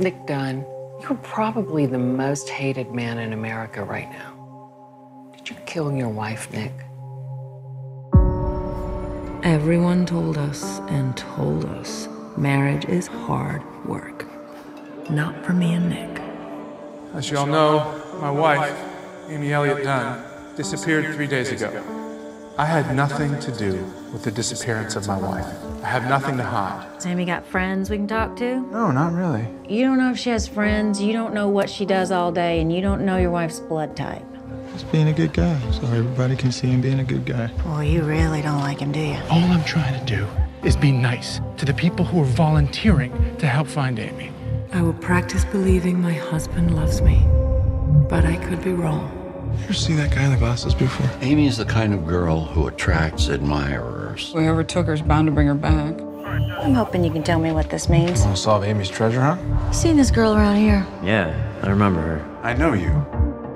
Nick Dunne, you're probably the most hated man in America right now. Did you kill your wife, Nick? Everyone told us and told us marriage is hard work. Not for me and Nick. As you all know, my wife, Amy Elliott Dunne, disappeared three days ago. I had nothing to do with the disappearance of my wife. I have nothing to hide. Has Amy got friends we can talk to? No, not really. You don't know if she has friends, you don't know what she does all day, and you don't know your wife's blood type. Just being a good guy, so everybody can see him being a good guy. Boy, you really don't like him, do you? All I'm trying to do is be nice to the people who are volunteering to help find Amy. I will practice believing my husband loves me, but I could be wrong. You ever see that guy in the glasses before? Amy is the kind of girl who attracts admirers. Whoever took her is bound to bring her back. I'm hoping you can tell me what this means. Want to solve Amy's treasure hunt? Seen this girl around here? Yeah, I remember her. I know you.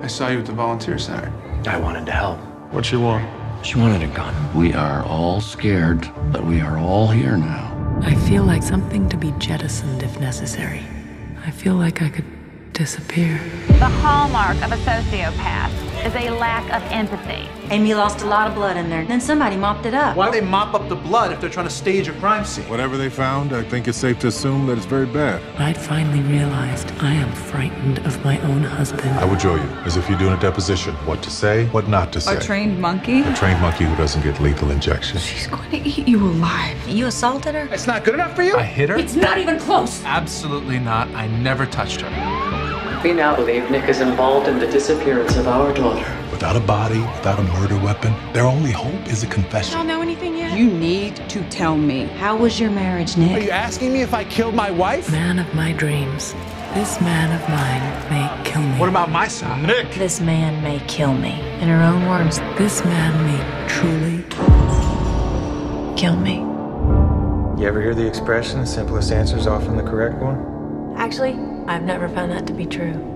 I saw you at the volunteer center. I wanted to help. What she want? She wanted a gun. We are all scared, but we are all here now. I feel like something to be jettisoned if necessary. I feel like I could disappear. The hallmark of a sociopath is a lack of empathy. Amy lost a lot of blood in there. Then somebody mopped it up. Why do they mop up the blood if they're trying to stage a crime scene? Whatever they found, I think it's safe to assume that it's very bad. I'd finally realized I am frightened of my own husband. I would show you, as if you're doing a deposition, what to say, what not to say. A trained monkey? A trained monkey who doesn't get lethal injection. She's going to eat you alive. You assaulted her? It's not good enough for you? I hit her? It's not even close. Absolutely not. I never touched her. We now believe Nick is involved in the disappearance of our daughter. Without a body, without a murder weapon, their only hope is a confession. Don't know anything yet? You need to tell me. How was your marriage, Nick? Are you asking me if I killed my wife? Man of my dreams, this man of mine may kill me. What about my son? Nick! This man may kill me. In her own words, This man may truly kill me. You ever hear the expression, the simplest answer is often the correct one? Actually, I've never found that to be true.